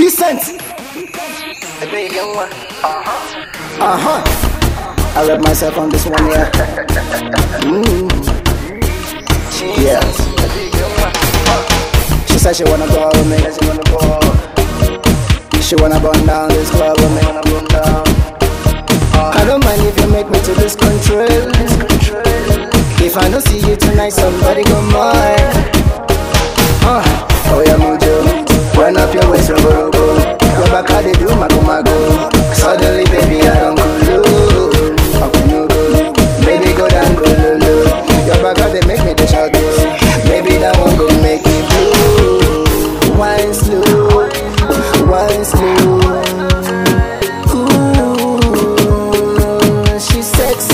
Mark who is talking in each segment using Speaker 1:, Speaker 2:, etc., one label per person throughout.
Speaker 1: Chisent. Uh huh. Uh huh. I rep myself on this one, yeah. Mm. Yeah. She said she wanna go with me. She wanna go. She wanna burn down this club with me. Down. I don't mind if you make me to this control. If I don't see you tonight, somebody go mine.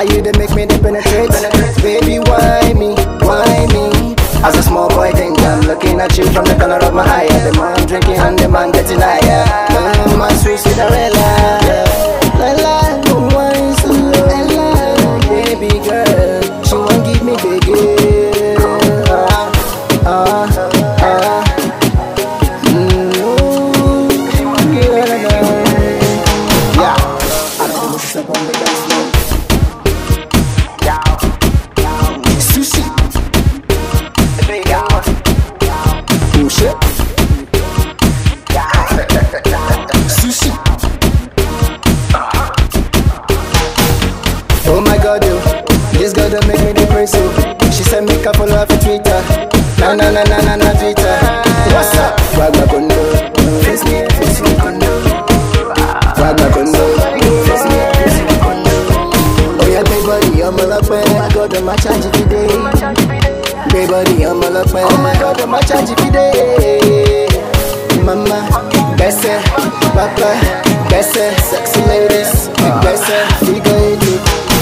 Speaker 1: Now you did make me dey penetrate. Baby, why me? Why me? As a small boy, think I'm looking at you from the corner of my eye. The I'm drinking and the man getting higher. My sweet Cinderella. La la, wine slow. Baby girl, Oh my god, yo. This girl don't make me depressed, so She said her follow her for Twitter. Na na na na na na Twitter. What's up? Wagma Kondo. Face me, face me Kondo. Wagma Kondo. Face me, face me Kondo. Oh yeah, baby, body, I'm a lope. Oh my god, I'm a charge every day. Baby, body, I'm a lope. Oh my god, I'm a charge every day. Mama, Besse, Papa, Besse, sexy ladies, Besse, figure